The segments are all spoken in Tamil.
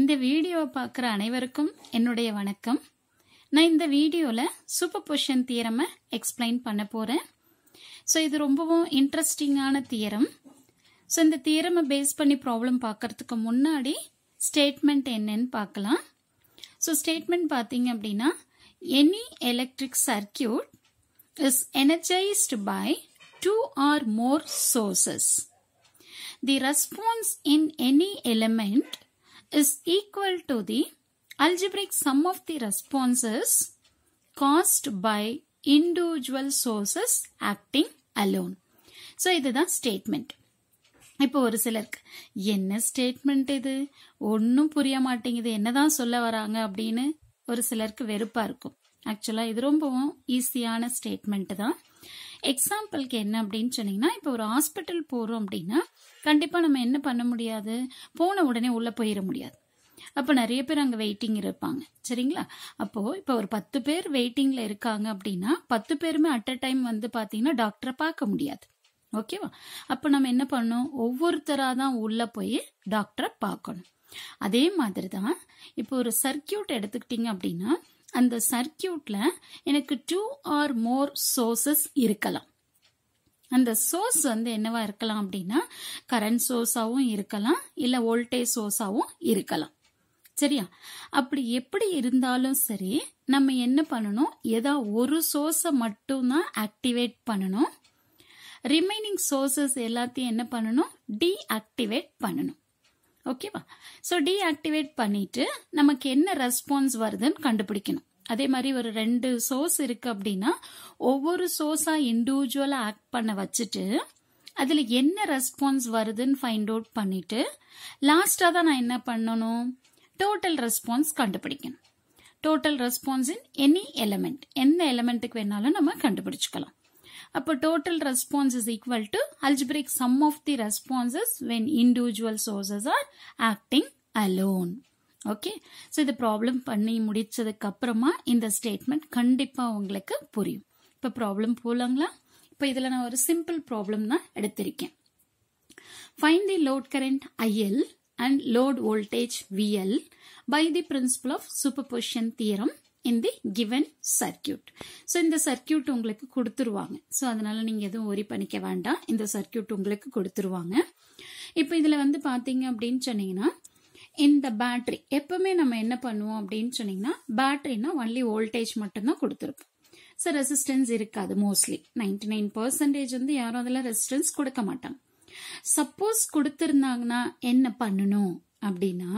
இந்த வீடியோவை பார்க்குற அனைவருக்கும் என்னுடைய வணக்கம். நான் இந்த வீடியோவில் சூப்பர் பொஷன் தியரமை எக்ஸ்பிளைன் பண்ண போகிறேன் ஸோ இது ரொம்பவும் இன்ட்ரெஸ்டிங்கான தியரம் ஸோ இந்த தியரமை பேஸ் பண்ணி ப்ராப்ளம் பார்க்கறதுக்கு முன்னாடி ஸ்டேட்மெண்ட் என்னன்னு பார்க்கலாம். ஸோ ஸ்டேட்மெண்ட் பார்த்தீங்க அப்படின்னா any electric circuit is energised by two or more sources the response in any element is equal to the algebraic sum of the responses caused by individual sources acting alone. So இதுதான் ஸ்டேட்மெண்ட் இப்போ ஒரு சிலருக்கு என்ன ஸ்டேட்மெண்ட் இது? ஒன்றும் புரிய மாட்டேங்குது. என்னதான் சொல்ல வராங்க? அப்படின்னு ஒரு சிலருக்கு வெறுப்பாக இருக்கும். ஆக்சுவலாக இது ரொம்பவும் ஈஸியான ஸ்டேட்மெண்ட் தான். எக்ஸாம்பிளுக்கு என்ன அப்படின்னு சொன்னீங்கன்னா இப்போ ஒரு ஹாஸ்பிட்டல் போகிறோம் அப்படின்னா கண்டிப்பாக நம்ம என்ன பண்ண முடியாது? போன உடனே உள்ளே போயிட முடியாது. அப்போ நிறைய பேர் அங்கே வெயிட்டிங் இருப்பாங்க. சரிங்களா? அப்போ இப்போ ஒரு பத்து பேர் வெயிட்டிங்கில் இருக்காங்க அப்படின்னா பத்து பேருமே அட் அ டைம் வந்து பார்த்தீங்கன்னா டாக்டரை பார்க்க முடியாது. ஓகேவா அப்போ நம்ம என்ன பண்ணணும்? ஒவ்வொருத்தராக தான் உள்ளே போய் டாக்டரை பார்க்கணும். அதே மாதிரி தான் இப்போ ஒரு சர்க்கியூட் எடுத்துக்கிட்டீங்க அப்படின்னா அந்த சர்க்கியூட்ல எனக்கு டூ ஆர் மோர் சோர்சஸ் இருக்கலாம். அந்த சோர்ஸ் வந்து என்னவா இருக்கலாம் அப்படின்னா கரண்ட் சோர்ஸாகவும் இருக்கலாம் இல்லை வோல்டேஜ் சோர்ஸாகவும் இருக்கலாம். சரியா? அப்படி எப்படி இருந்தாலும் சரி நம்ம என்ன பண்ணணும்? ஏதா ஒரு சோர்ஸை மட்டும்தான் ஆக்டிவேட் பண்ணணும். ரிமைனிங் சோர்சஸ் எல்லாத்தையும் என்ன பண்ணணும்? டீஆக்டிவேட் பண்ணணும். ஓகேவா ஸோ டீஆக்டிவேட் பண்ணிட்டு நமக்கு என்ன ரெஸ்பான்ஸ் வருதுன்னு கண்டுபிடிக்கணும். அதே மாதிரி ஒரு ரெண்டு சோர்ஸ் இருக்கு அப்படின்னா ஒவ்வொரு சோர்ஸா இண்டிவிஜுவலா ஆக்ட் பண்ண வச்சுட்டு அதுல என்ன ரெஸ்பான்ஸ் வருதுன்னு ஃபைண்ட் அவுட் பண்ணிட்டு லாஸ்டா தான் நான் என்ன பண்ணணும்? டோட்டல் ரெஸ்பான்ஸ் கண்டுபிடிக்கணும். Total response in any element எந்த எலமெண்ட்டுக்கு வேணாலும் நம்ம கண்டுபிடிச்சுக்கலாம். அப்போ total response is equal to algebraic sum of the responses when individual sources are acting alone okay so இது ப்ராப்ளம் பண்ணி முடிச்சதுக்கு அப்புறமா இந்த ஸ்டேட்மெண்ட் கண்டிப்பா உங்களுக்கு புரியும். இப்போ ப்ராப்ளம் போலாங்களா? இப்போ இதில் நான் ஒரு சிம்பிள் ப்ராப்ளம் தான் எடுத்திருக்கேன். Find the load current IL and load voltage VL by the principle of superposition theorem in the given circuit so இந்த சர்க்கியூட் உங்களுக்கு கொடுத்துருவாங்க. ஸோ அதனால நீங்க எதுவும் ஒரி பண்ணிக்க வேண்டாம். இந்த சர்க்கியூட் உங்களுக்கு கொடுத்துருவாங்க. இப்போ இதில் வந்து பார்த்தீங்க அப்படின்னு சொன்னீங்கன்னா இந்த பேட்டரி எப்பவுமே நம்ம என்ன பண்ணுவோம் அப்படின்னு சொன்னீங்கன்னா பேட்டரினா ஒன்லி வோல்டேஜ் மட்டும்தான் கொடுத்துருப்போம். ஸோ ரெசிஸ்டன்ஸ் இருக்காது மோஸ்ட்லி நைன்டி நைன் பர்சன்டேஜ் வந்து யாரும் அதில் ரெசிஸ்டன்ஸ் கொடுக்க மாட்டாங்க. சப்போஸ் கொடுத்துருந்தாங்கன்னா என்ன பண்ணணும் அப்படின்னா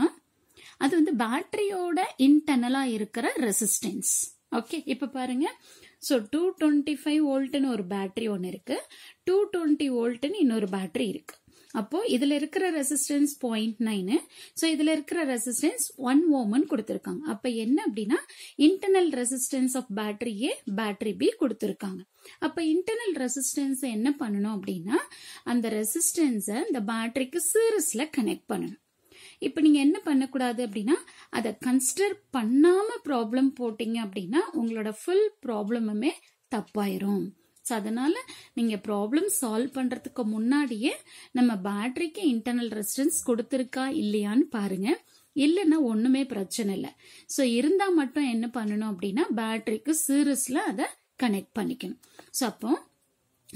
அது வந்து பேட்டரியோட இன்டர்னலா இருக்கிற ரெசிஸ்டன்ஸ் ஓகே இப்ப பாருங்க. ஸோ டூ டுவெண்ட்டி ஃபைவ் வோல்ட்னு ஒரு பேட்டரி ஒன்று இருக்கு. டூ டுவெண்ட்டி வோல்ட்னு இன்னொரு பேட்டரி இருக்கு. அப்போ இதுல இருக்கிற ரெசிஸ்டன்ஸ் பாயிண்ட் நைனு ஸோ இதுல இருக்கிற ரெசிஸ்டன்ஸ் ஒன் ஓமன் கொடுத்துருக்காங்க. அப்ப என்ன அப்படின்னா internal resistance of battery A battery B கொடுத்துருக்காங்க. அப்ப இன்டர்னல் ரெசிஸ்டன்ஸ் என்ன பண்ணணும் அப்படின்னா அந்த ரெசிஸ்டன்ஸை இந்த பேட்டரிக்கு சீரஸ்ல கனெக்ட் பண்ணணும். இப்போ நீங்கள் என்ன பண்ணக்கூடாது அப்படின்னா அதை கன்சிடர் பண்ணாமல் ப்ராப்ளம் போட்டீங்க அப்படின்னா உங்களோட ஃபுல் ப்ராப்ளமுமே தப்பாயிரும். ஸோ அதனால நீங்கள் ப்ராப்ளம் சால்வ் பண்ணுறதுக்கு முன்னாடியே நம்ம பேட்டரிக்கு இன்டர்னல் ரெசிஸ்டன்ஸ் கொடுத்துருக்கா இல்லையான்னு பாருங்கள் இல்லைன்னா ஒன்றுமே பிரச்சனை இல்லை. ஸோ இருந்தால் மட்டும் என்ன பண்ணணும் அப்படின்னா பேட்டரிக்கு சீரியஸில் அதை கனெக்ட் பண்ணிக்கணும். ஸோ அப்போ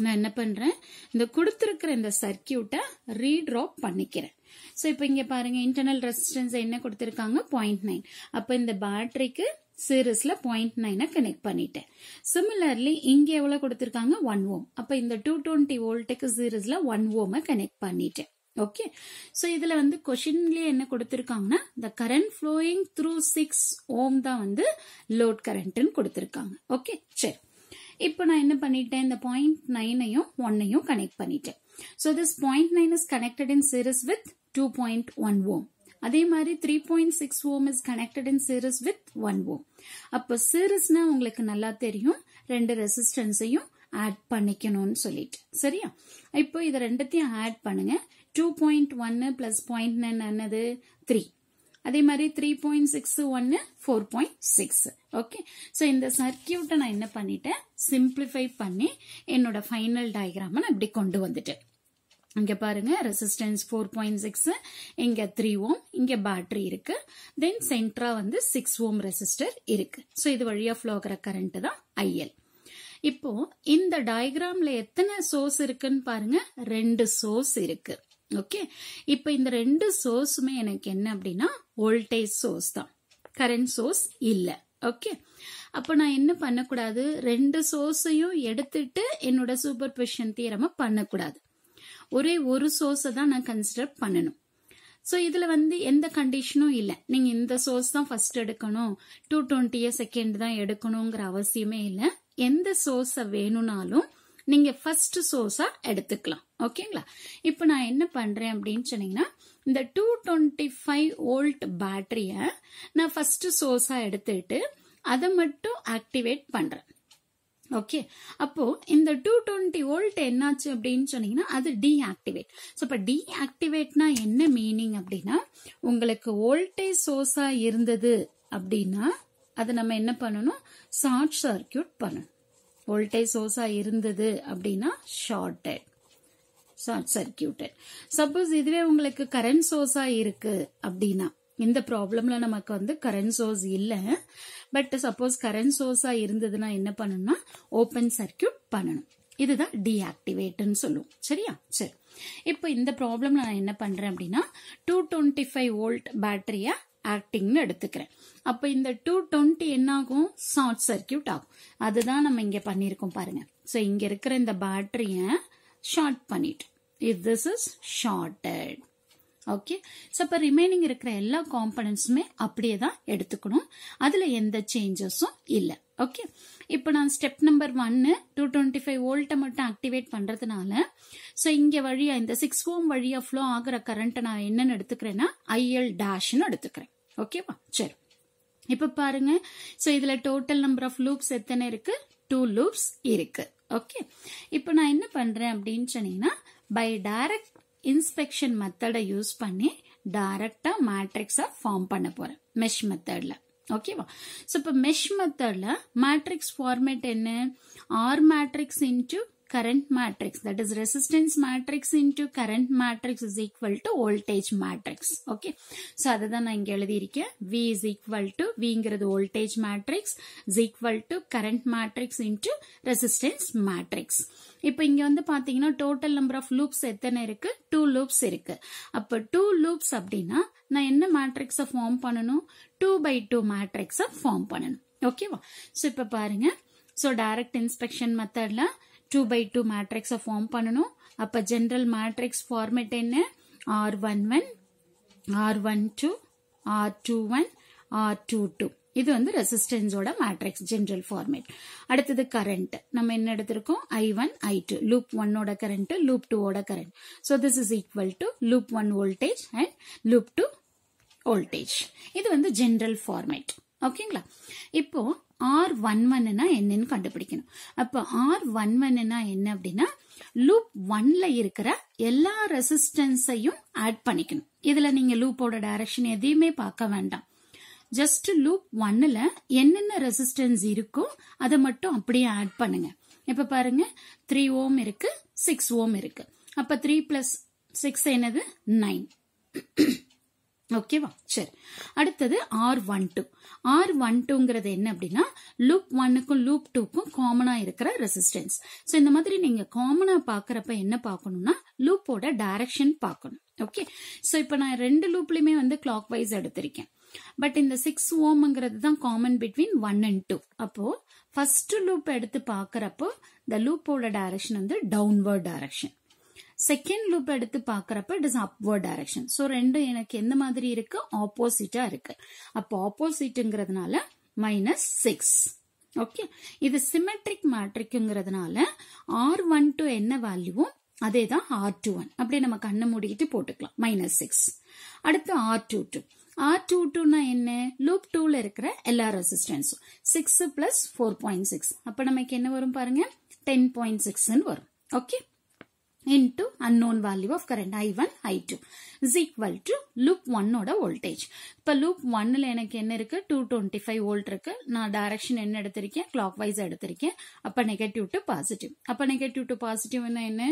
நான் என்ன பண்றேன்? இந்த கொடுத்துருக்கிற இந்த சர்க்கியூட்டை ரீட்ராப் பண்ணிக்கிறேன். ஸோ இப்போ இங்கே பாருங்க இன்டர்னல் ரெசிஸ்டன்ஸ் என்ன கொடுத்துருக்காங்க? பாயிண்ட் நைன் அப்போ இந்த பேட்டரிக்கு சீரிஸ்ல பாயிண்ட் நைனை கனெக்ட் பண்ணிட்டேன். சிமிலர்லி இங்க எவ்வளவு கொடுத்துருக்காங்க? ஒன் ஓம் அப்போ இந்த டூ டுவெண்ட்டி வோல்ட்டுக்கு சீரிஸ்ல ஒன் ஓமை கனெக்ட் பண்ணிட்டேன். ஓகே ஸோ இதுல வந்து கொஷின்லயே என்ன கொடுத்துருக்காங்கன்னா the current flowing through six ohm தான் வந்து லோட் கரண்ட்னு கொடுத்துருக்காங்க. ஓகே சரி. இப்போ நான் என்ன பண்ணிட்டேன்? இந்த பாயிண்ட் நைனையும் ஒன்னையும் கனெக்ட் பண்ணிட்டேன். So this point nine is connected in series with two point one ohm அதே மாதிரி three point six ohm is connected in series with one ohm அப்போ சீரிஸ்னா உங்களுக்கு நல்லா தெரியும். ரெண்டு ரெசிஸ்டன்ஸையும் ஆட் பண்ணிக்கணும்னு சொல்லிட்டு. சரியா? இப்போ இதை ரெண்டத்தையும் ஆட் பண்ணுங்க. டூ பாயிண்ட் ஒன்னு பிளஸ் பாயிண்ட் நைன் என்னது? த்ரீ அதே மாதிரி த்ரீ பாயிண்ட் சிக்ஸ் ஒன்னு four point six okay so இந்த சர்க்கியூட்டை நான் என்ன பண்ணிட்டேன்? சிம்பிளிஃபை பண்ணி என்னோட ஃபைனல் டயக்ராமை நான் இப்படி கொண்டு வந்துட்டேன். இங்க பாருங்க ரெசிஸ்டன்ஸ் ஃபோர் பாயிண்ட் சிக்ஸ் இங்க த்ரீ ஓம் இங்க பேட்டரி இருக்கு. தென் சென்ட்ரா வந்து சிக்ஸ் ஓம் ரெசிஸ்டர் இருக்கு. ஸோ இது வழியா ஃப்ளோகிற கரண்ட் தான் ஐஎல் இப்போ இந்த டயக்ராம்ல எத்தனை சோர்ஸ் இருக்குன்னு பாருங்க. ரெண்டு சோர்ஸ் இருக்கு. ஓகே இப்போ இந்த ரெண்டு சோர்ஸுமே எனக்கு என்ன அப்படின்னா வோல்டேஜ் சோர்ஸ் தான். கரண்ட் சோர்ஸ் இல்லை. ஓகே அப்போ நான் என்ன பண்ணக்கூடாது? ரெண்டு சோர்ஸையும் எடுத்துட்டு என்னோட சூப்பர் பொசிஷன் தீரமாக பண்ணக்கூடாது. ஒரே ஒரு சோர்ஸை தான் நான் கன்சிடர் பண்ணணும். ஸோ இதில் வந்து எந்த கண்டிஷனும் இல்லை. நீங்கள் இந்த சோர்ஸ் தான் ஃபர்ஸ்ட் எடுக்கணும். டூ டுவெண்ட்டியை செகண்ட் தான் எடுக்கணுங்கிற அவசியமே இல்லை. எந்த சோர்ஸை வேணும்னாலும் நீங்க ஃபர்ஸ்ட் சோர்ஸா எடுத்துக்கலாம். ஓகேங்களா இப்போ நான் என்ன பண்றேன் அப்படின்னு சொன்னீங்கன்னா இந்த டூ டுவெண்ட்டி ஃபைவ் வோல்ட் பேட்டரிய நான் ஃபர்ஸ்ட் சோர்ஸா எடுத்துட்டு அதை மட்டும் ஆக்டிவேட் பண்றேன். ஓகே அப்போ இந்த டூ டுவெண்ட்டி வோல்ட் என்னாச்சு அப்படின்னு சொன்னீங்கன்னா அது டீஆக்டிவேட் ஸோ இப்போ டீஆக்டிவேட்னா என்ன மீனிங் அப்படின்னா உங்களுக்கு வோல்டேஜ் சோர்ஸா இருந்தது அப்படின்னா அதை நம்ம என்ன பண்ணணும்? ஷார்ட் சர்க்கியூட் பண்ணணும். வோல்டேஜ் சோர்ஸா இருந்தது அப்படின்னா ஷார்டட் ஷார்ட் சர்க்கியூட்டட் சப்போஸ் இதுவே உங்களுக்கு கரண்ட் சோர்ஸா இருக்கு அப்படின்னா இந்த ப்ராப்ளம்ல நமக்கு வந்து கரண்ட் சோர்ஸ் இல்லை. பட் சப்போஸ் கரண்ட் சோர்ஸா இருந்ததுன்னா என்ன பண்ணணும்னா ஓபன் சர்க்கியூட் பண்ணணும். இதுதான் டீஆக்டிவேட்னு சொல்லுவோம். சரியா? சரி. இப்போ இந்த ப்ராப்ளம்ல நான் என்ன பண்றேன் அப்படின்னா டூ டுவெண்ட்டி ஃபைவ் வோல்ட் பேட்டரியை ஆக்டிங்னு எடுத்துக்கிறேன். அப்போ இந்த டூ டுவெண்ட்டி என்ன ஆகும் ஷார்ட் சர்க்கியூட் ஆகும். அதுதான் நம்ம இங்க பண்ணியிருக்கோம் பாருங்க. ஸோ இங்க இருக்கிற இந்த பேட்டரிய ஷார்ட் பண்ணிட்டு. If this is shorted okay so இப்போ ரிமைனிங் இருக்கிற எல்லா காம்பனன்ட்ஸுமே அப்படியே தான் எடுத்துக்கணும். அதில் எந்த சேஞ்சஸும் இல்லை. ஓகே இப்போ நான் ஸ்டெப் நம்பர் ஒன்னு டூ டுவெண்ட்டி ஃபைவ் வோல்ட்டை மட்டும் ஆக்டிவேட் பண்ணுறதுனால ஸோ இங்கே வழியாக இந்த சிக்ஸ் ஓம் வழியாக ஃப்ளோ ஆகிற கரண்ட்டை நான் என்னென்னு எடுத்துக்கிறேன்னா ஐஎல் டேஷ்னு எடுத்துக்கிறேன். ஓகேவா சரி. இப்போ பாருங்க. ஸோ இதில் டோட்டல் நம்பர் ஆஃப் லூப்ஸ் எத்தனை இருக்கு? டூ லூப்ஸ் இருக்கு. ஓகே இப்போ நான் என்ன பண்றேன் அப்படின்னு சொன்னீங்கன்னா பை டைரக்ட் இன்ஸ்பெக்ஷன் மெத்தடை யூஸ் பண்ணி டைரக்டா மேட்ரிக்ஸை ஃபார்ம் பண்ண போறேன். மெஷ் மெத்தட்ல ஓகேவா ஸோ இப்போ மெஷ் மெத்தட்ல மேட்ரிக்ஸ் ஃபார்மேட் என்ன? R matrix into current matrix that is resistance matrix into current matrix is equal to voltage matrix okay so அதுதான் நான் இங்க எழுதியிருக்கேன் V is equal to Vங்கிறது voltage matrix is equal to current matrix into resistance matrix இப்போ இங்க வந்து பாத்தீங்கன்னா டோட்டல் நம்பர் ஆஃப் லூப்ஸ் எத்தனை இருக்கு டூ லூப்ஸ் இருக்கு அப்ப டூ லூப்ஸ் அப்படின்னா நான் என்ன மேட்ரிக்ஸை ஃபார்ம் பண்ணணும் டூ பை டூ மேட்ரிக்ஸை ஃபார்ம் பண்ணணும் ஓகேவா ஸோ இப்போ பாருங்க ஸோ டைரக்ட் இன்ஸ்பெக்ஷன் மெத்தட்ல டூ பை டூ மேட்ரிக்ஸை ஃபார்ம் பண்ணணும். அப்போ ஜென்ரல் மேட்ரிக்ஸ் ஃபார்மேட் என்ன? R one one R one two R two one R two two இது வந்து ரெசிஸ்டன்ஸோட மேட்ரிக்ஸ் ஜென்ரல் ஃபார்மேட் அடுத்தது கரண்ட் நம்ம என்ன எடுத்திருக்கோம்? I one I two loop ஒன்னோட கரண்ட் லூப் டூவோட current so this is equal to loop one voltage and loop two voltage இது வந்து ஜென்ரல் ஃபார்மேட் ஓகேங்களா? இப்போ ஆர் ஒன் ஒன்னா என்னன்னு கண்டுபிடிக்கணும். அப்போ ஆர் ஒன் ஒன்னா என்ன அப்படின்னா லூப் ஒன்ல இருக்கிற எல்லா ரெசிஸ்டன்ஸையும் ஆட் பண்ணிக்கணும். இதுல நீங்க லூப்போட டைரக்ஷன் எதையுமே பார்க்க வேண்டாம். ஜஸ்ட் லூப் ஒன்னுல என்னென்ன ரெசிஸ்டன்ஸ் இருக்கோ அதை மட்டும் அப்படியே ஆட் பண்ணுங்க. இப்ப பாருங்க த்ரீ ஓம் இருக்கு சிக்ஸ் ஓம் இருக்கு. அப்ப த்ரீ பிளஸ் சிக்ஸ் என்னது? நைன் ஓகேவா சரி. அடுத்தது R one two R one டூங்கிறது என்ன அப்படின்னா லூப் ஒன்னுக்கும் லூப் டூக்கும் காமனா இருக்கிற ரெசிஸ்டன்ஸ் ஸோ இந்த மாதிரி நீங்க காமனா பாக்குறப்ப என்ன பார்க்கணும்னா லூப்போட டைரக்ஷன் பார்க்கணும். ஓகே ஸோ இப்போ நான் ரெண்டு லூப்லயுமே வந்து கிளாக் வைஸ் எடுத்திருக்கேன். பட் இந்த சிக்ஸ் ஓம்ங்கிறது தான் common between one and two அப்போ ஃபர்ஸ்ட் லூப் எடுத்து பாக்குறப்போ இந்த லூப்போட டைரக்ஷன் வந்து டவுன்வர்ட் டைரக்ஷன் செகண்ட் லூப் எடுத்து பாக்குறப்ப it is upward direction so ரெண்டும் எனக்கு எந்த மாதிரி இருக்கு? ஆப்போசிட்டா இருக்கு. அப்போ ஆப்போசிட்ங்கிறதுனால மைனஸ் சிக்ஸ் ஓகே இது சிமெட்ரிக் மேட்ரிக்ங்கிறதுனால ஆர் ஒன் டு என்ன வேல்யூவும் அதே தான் ஆர் டூ ஒன் அப்படியே நம்ம கண்ணை மூடிக்கிட்டு போட்டுக்கலாம். மைனஸ் சிக்ஸ் அடுத்து R two two R two டூனா என்ன? லூப் டூல இருக்கிற எல்லா ரெசிஸ்டன்ஸும் six plus four point six அப்ப நமக்கு என்ன வரும் பாருங்க? டென் பாயிண்ட் சிக்ஸ்ன்னு வரும். Okay into unknown value of current I1, I2 is equal to loop 1 ஓட voltage. இப்ப loop 1ல எனக்கு என்ன இருக்கு? 225 volt இருக்கு. நான் டைரக்ஷன் என்ன எடுத்திருக்கேன்? கிளாக் வைஸ் எடுத்திருக்கேன். அப்ப நெகட்டிவ் டு பாசிட்டிவ் அப்ப நெகட்டிவ் டு பாசிட்டிவ் என்ன என்ன?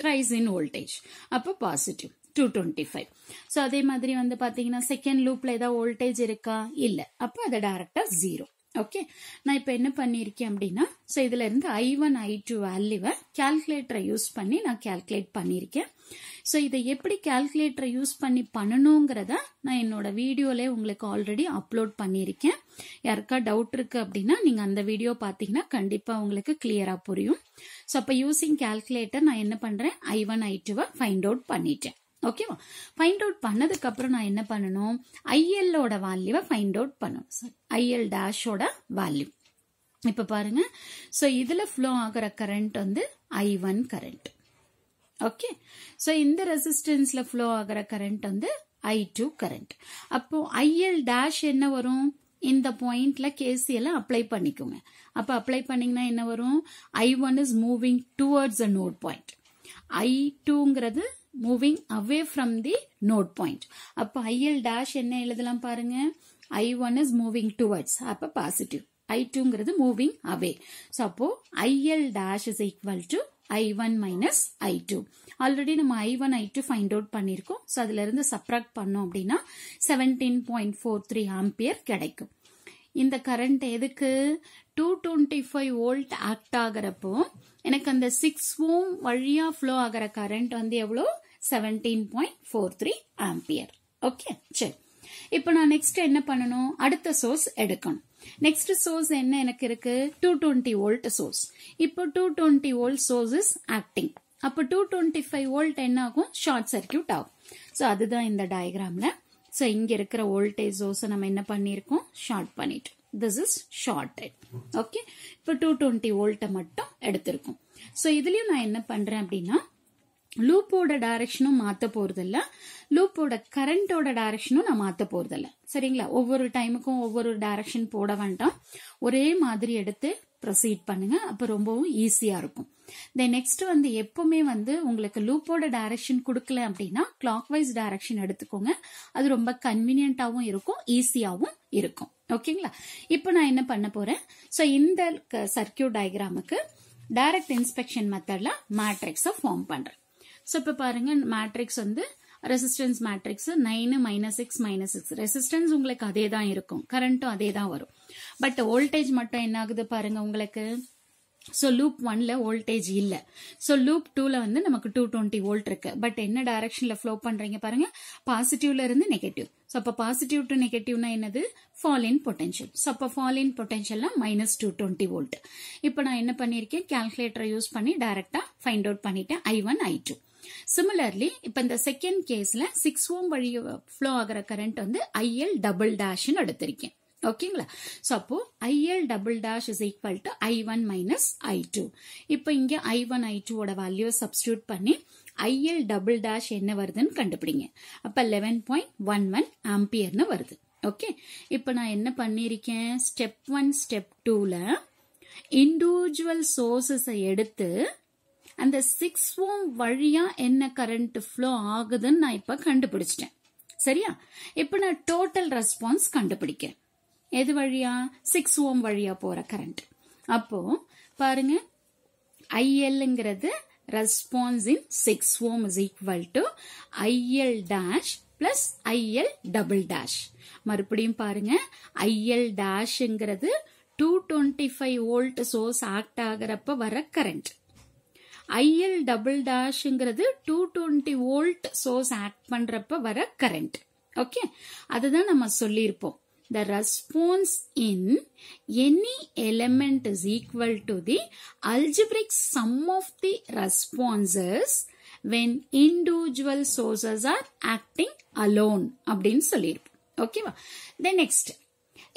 ரைஸ் இன் வோல்டேஜ் அப்போ positive two twenty five so அதே மாதிரி வந்து பார்த்தீங்கன்னா செகண்ட் லூப்ல ஏதாவது வோல்டேஜ் இருக்கா? இல்லை. அப்போ அதை டைரக்டா ஜீரோ ஓகே நான் இப்போ என்ன பண்ணியிருக்கேன் அப்படின்னா ஸோ இதுல இருந்து ஐ ஒன் ஐ டூ வேல்யூவை கேல்குலேட்டரை யூஸ் பண்ணி நான் கேல்குலேட் பண்ணியிருக்கேன். ஸோ இதை எப்படி கேல்குலேட்டரை யூஸ் பண்ணி பண்ணணுங்கிறத நான் என்னோட வீடியோலே உங்களுக்கு ஆல்ரெடி அப்லோட் பண்ணியிருக்கேன். யாருக்கா டவுட் இருக்கு அப்படின்னா நீங்க அந்த வீடியோ பார்த்தீங்கன்னா கண்டிப்பா உங்களுக்கு கிளியரா புரியும். ஸோ அப்போ யூசிங் கேல்குலேட்டர் நான் என்ன பண்றேன்? ஐ ஒன் ஐ டூவை ஃபைண்ட் அவுட் பண்ணிட்டேன். ஓகேவா ஃபைண்ட் அவுட் பண்ணதுக்கு அப்புறம் நான் என்ன பண்ணணும்? ஐஎல்லோட வேல்யூவை ஃபைண்ட் அவுட் பண்ணணும். ஐஎல் டேஷோட வேல்யூ இப்ப பாருங்க. ஸோ இதுல ஃப்ளோ ஆகிற கரண்ட் வந்து I one current okay so இந்த ரெசிஸ்டன்ஸ்ல ஃப்ளோ ஆகிற கரண்ட் வந்து ஐ டூ கரண்ட் அப்போ ஐஎல் டேஷ் என்ன வரும்? இந்த பாயிண்ட்ல கேசிஎல் அப்ளை பண்ணிக்கோங்க. அப்ப அப்ளை பண்ணீங்கன்னா என்ன வரும்? I one is moving towards a node point I டூங்கிறது moving away from the node point அப்போ ஐஎல் டேஷ் என்ன எழுதலாம் பாருங்க? I one is moving towards அப்ப பாசிட்டிவ் ஐ டூங்கிறது மூவிங் அவே ஸோ அப்போ IL dash is equal to I one minus I two already நம்ம I one I two find out பண்ணியிருக்கோம். ஸோ அதுல இருந்து சப்ராக்ட் பண்ணோம் அப்படின்னா seventeen point four three ampere கிடைக்கும். இந்த கரண்ட் எதுக்கு? Two twenty five volt act ஆகிறப்போ எனக்கு அந்த சிக்ஸ் ஓம் வழியா ஃப்ளோ ஆகிற கரண்ட் வந்து எவ்வளோ? Seventeen point four three ampere okay சரி. இப்போ நான் நெக்ஸ்ட் என்ன பண்ணணும்? அடுத்த சோர்ஸ் எடுக்கணும். நெக்ஸ்ட் சோர்ஸ் என்ன எனக்கு இருக்கு? டூ டுவெண்ட்டி வோல்ட் சோர்ஸ் இப்போ two twenty volt source is acting அப்போ டூ டுவெண்ட்டி ஃபைவ் வோல்ட் என்ன ஆகும் ஷார்ட் சர்க்கியூட் ஆகும். ஸோ அதுதான் இந்த டயக்ராம்ல ஸோ இங்க இருக்கிற வோல்டேஜ் சோர்ஸை நம்ம என்ன பண்ணியிருக்கோம்? ஷார்ட் பண்ணிட்டோம். திஸ் இஸ் ஷார்டட் ஓகே இப்போ டூ டுவெண்ட்டி வோல்ட்டை மட்டும் எடுத்திருக்கோம். ஸோ இதுலயும் நான் என்ன பண்றேன் அப்படின்னா லூப்போட டைரக்ஷனும் மாத்த போறதில்ல. லூப்போட கரண்டோட டைரக்ஷனும் நான் மாத்த போறதில்ல. சரிங்களா? ஒவ்வொரு டைமுக்கும் ஒவ்வொரு டைரக்ஷன் போட வேண்டாம். ஒரே மாதிரி எடுத்து ப்ரொசீட் பண்ணுங்க. அப்ப ரொம்பவும் ஈஸியா இருக்கும். தென் நெக்ஸ்ட் வந்து எப்பவுமே வந்து உங்களுக்கு லூப்போட டைரக்ஷன் கொடுக்கல அப்படின்னா கிளாக் வைஸ் டைரக்ஷன் எடுத்துக்கோங்க. அது ரொம்ப கன்வீனியன்டாவும் இருக்கும் ஈஸியாவும் இருக்கும். ஓகேங்களா? இப்போ நான் என்ன பண்ண போறேன்? ஸோ இந்த சர்க்கியூட் டயக்ராமுக்கு டைரக்ட் இன்ஸ்பெக்ஷன் மெத்தட்ல மேட்ரிக்ஸை ஃபார்ம் பண்றேன். ஸோ இப்போ பாருங்க மேட்ரிக்ஸ் வந்து resistance matrix nine minus six minus six resistance உங்களுக்கு அதே தான் இருக்கும். கரண்ட்டும் அதே தான் வரும். பட் வோல்டேஜ் மட்டும் என்ன ஆகுது பாருங்க உங்களுக்கு? ஸோ லூப் ஒன்ல வோல்டேஜ் இல்லை. ஸோ லூப் டூல வந்து நமக்கு டூ டுவெண்ட்டி வோல்ட் இருக்கு. பட் என்ன டைரக்ஷன்ல ஃப்ளோ பண்றீங்க பாருங்க? பாசிட்டிவ்ல இருந்து நெகட்டிவ் ஸோ அப்போ பாசிட்டிவ் டு நெகட்டிவ்னா என்னது? ஃபால் இன் பொட்டன்ஷியல் ஸோ அப்போ ஃபால் இன் பொட்டன்ஷியல்னா மைனஸ் டூ டுவெண்ட்டி வோல்ட் இப்போ நான் என்ன பண்ணியிருக்கேன் கால்குலேட்டரை யூஸ் பண்ணி டைரக்டா ஃபைண்ட் அவுட் பண்ணிட்டேன். I one I two similarly இப்ப இந்த செகண்ட் கேஸ்ல சிக்ஸ் ஓம் வழி ஃப்ளோ ஆகிற கரண்ட் வந்து ஐஎல் டபுள் டேஷ்னு எடுத்திருக்கேன். ஓகேங்களா? ஸோ அப்போ IL double dash is equal to I one minus I two இப்போ இங்க ஐ ஒன் ஐ டூவோட வேல்யூவை சப்ஸ்டியூட் பண்ணி ஐஎல் டபுள் டேஷ் என்ன வருதுன்னு கண்டுபிடிங்க. அப்ப லெவன் பாயிண்ட் ஒன் ஒன் ஆம்பியர்னு வருது. ஓகே இப்போ நான் என்ன பண்ணியிருக்கேன்? ஸ்டெப் ஒன் ஸ்டெப் டூல இண்டிவிஜுவல் சோர்ஸஸை எடுத்து அந்த சிக்ஸ் ஓம் வழியா என்ன கரண்ட் ஃப்ளோ ஆகுதுன்னு நான் இப்ப கண்டுபிடிச்சிட்டேன். சரியா? இப்ப நான் டோட்டல் ரெஸ்பான்ஸ் கண்டுபிடிக்கிறேன். எது வழியா? சிக்ஸ் ஓம் வழியா போற கரண்ட் அப்போ பாருங்க. ஐஎல்ங்கிறது response in six ohm is equal to IL dash plus IL double dash மறுபடியும் பாருங்க. IL டேஷ்ங்கிறது two twenty five volt source act ஆகிறப்ப வர current IL double டேஷ்ங்கிறது two twenty volt source act பண்றப்ப வர கரண்ட் ஓகே அதுதான் நம்ம சொல்லியிருப்போம். The response in any element is equal to the algebraic sum of the responses when individual sources are acting alone அப்படின்னு சொல்லியிருப்போம். ஓகேவா தென் நெக்ஸ்ட்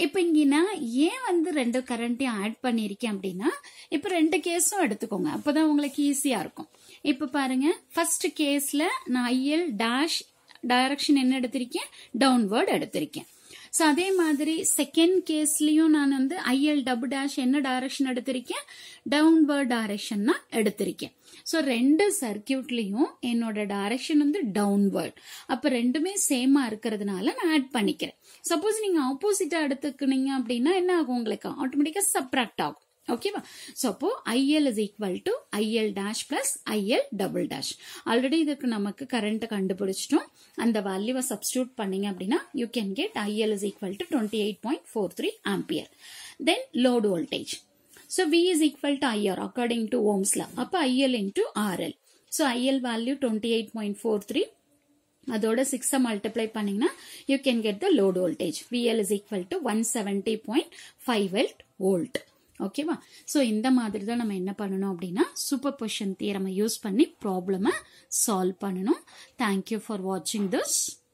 இப்போ இங்கே நான் ஏன் வந்து ரெண்டு கரண்ட்டையும் ஆட் பண்ணியிருக்கேன் அப்படின்னா இப்போ ரெண்டு கேஸும் எடுத்துக்கோங்க. அப்போதான் உங்களுக்கு ஈஸியாக இருக்கும். இப்போ பாருங்க ஃபர்ஸ்ட் கேஸில் நான் ஐஎல் டேஷ் டைரக்ஷன் என்ன எடுத்திருக்கேன்? டவுன்வர்ட் எடுத்திருக்கேன். ஸோ அதே மாதிரி செகண்ட் கேஸ்லயும் நான் வந்து ஐஎல் டபுள் டேஷ் என்ன டைரக்ஷன் எடுத்திருக்கேன்? டவுன்வர்ட் டைரக்ஷன் தான் எடுத்திருக்கேன். ஸோ ரெண்டு சர்க்கியூட்லயும் என்னோட டைரக்ஷன் வந்து டவுன்வர்ட் அப்ப ரெண்டுமே சேமா இருக்கிறதுனால நான் ஆட் பண்ணிக்கிறேன். சப்போஸ் நீங்க ஆப்போசிட்டா எடுத்துக்கினீங்க அப்படின்னா என்ன ஆகும் உங்களுக்கு? ஆட்டோமேட்டிக்கா சப்ராக்ட் ஆகும். ஓகேவா ஸோ அப்போ IL is equal to IL dash plus IL double dash already இதுக்கு நமக்கு கரண்ட் கண்டுபிடிச்சிட்டோம். அந்த வேல்யூவை சப்ஸ்டியூட் பண்ணீங்க அப்படின்னா you can get IL is equal to twenty eight point four three ampere then load voltage so V is equal to IR according to ஓம்ஸ்ல அப்போ IL into RL so IL value twenty eight point four three அதோட சிக்ஸை மல்டிப்ளை பண்ணீங்கன்னா you can get the load voltage VL is equal to one seventy point five எல்ட் volt ஓகேவா ஸோ இந்த மாதிரி தான் நம்ம என்ன பண்ணணும் அப்படின்னா சூப்பர் பொஷன் தியரமை யூஸ் பண்ணி ப்ராப்ளமை சால்வ் பண்ணணும். தேங்க்யூ ஃபார் வாட்சிங் திஸ்